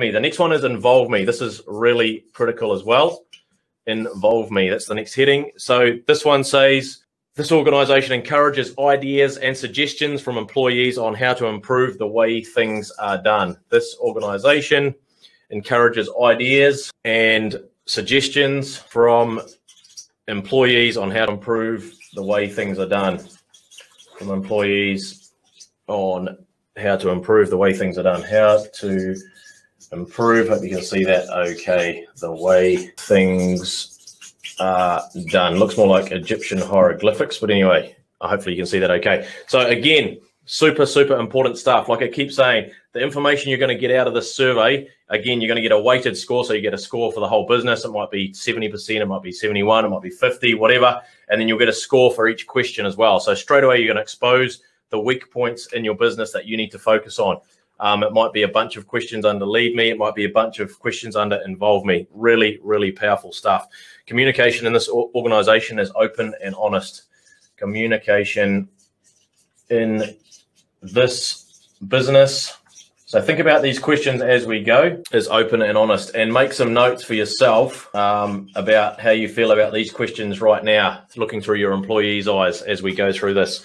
me. The next one is involve me. This is really critical as well. Involve me. That's the next heading. So this one says this organization encourages ideas and suggestions from employees on how to improve the way things are done. This organization encourages ideas and suggestions from employees on how to improve the way things are done. From employees on how to improve the way things are done. How to improve, hope you can see that okay, the way things are done. Looks more like Egyptian hieroglyphics, but anyway, hopefully you can see that okay. So again, super, super important stuff. Like I keep saying, the information you're going to get out of this survey, again, you're going to get a weighted score. So you get a score for the whole business. It might be 70%, it might be 71, it might be 50, whatever. And then you'll get a score for each question as well. So straight away, you're going to expose the weak points in your business that you need to focus on. Um, it might be a bunch of questions under lead me. It might be a bunch of questions under involve me. Really, really powerful stuff. Communication in this organization is open and honest. Communication in this business. So think about these questions as we go, is open and honest, and make some notes for yourself um, about how you feel about these questions right now, looking through your employees' eyes as we go through this.